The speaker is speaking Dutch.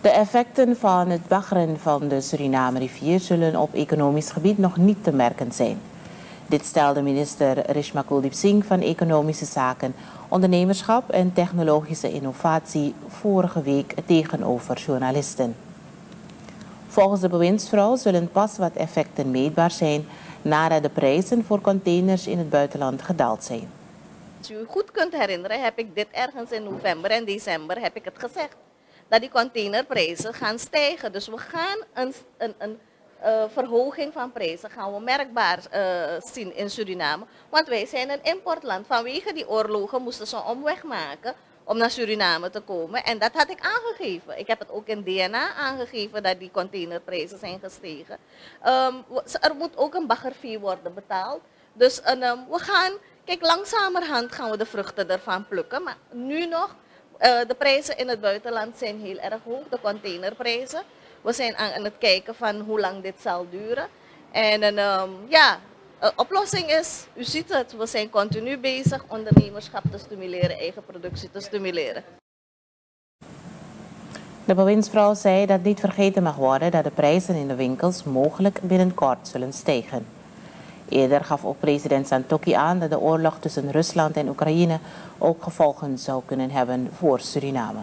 De effecten van het baggeren van de Suriname-rivier zullen op economisch gebied nog niet te merken zijn. Dit stelde minister Rishma Kuldeep Singh van Economische Zaken, Ondernemerschap en Technologische Innovatie vorige week tegenover journalisten. Volgens de bewindsvrouw zullen pas wat effecten meetbaar zijn nadat de prijzen voor containers in het buitenland gedaald zijn. Als u goed kunt herinneren, heb ik dit ergens in november en december heb ik het gezegd. Dat die containerprijzen gaan stijgen. Dus we gaan een, een, een uh, verhoging van prijzen gaan we merkbaar uh, zien in Suriname. Want wij zijn een importland. Vanwege die oorlogen moesten ze een omweg maken om naar Suriname te komen. En dat had ik aangegeven. Ik heb het ook in DNA aangegeven dat die containerprijzen zijn gestegen. Um, er moet ook een baggerfee worden betaald. Dus um, we gaan, kijk, langzamerhand gaan we de vruchten ervan plukken. Maar nu nog, uh, de prijzen in het buitenland zijn heel erg hoog, de containerprijzen. We zijn aan, het kijken van hoe lang dit zal duren. En um, ja, de oplossing is, u ziet het, we zijn continu bezig ondernemerschap te stimuleren, eigen productie te stimuleren. De bewindsvrouw zei dat niet vergeten mag worden dat de prijzen in de winkels mogelijk binnenkort zullen stijgen. Eerder gaf ook president Santoki aan dat de oorlog tussen Rusland en Oekraïne ook gevolgen zou kunnen hebben voor Suriname.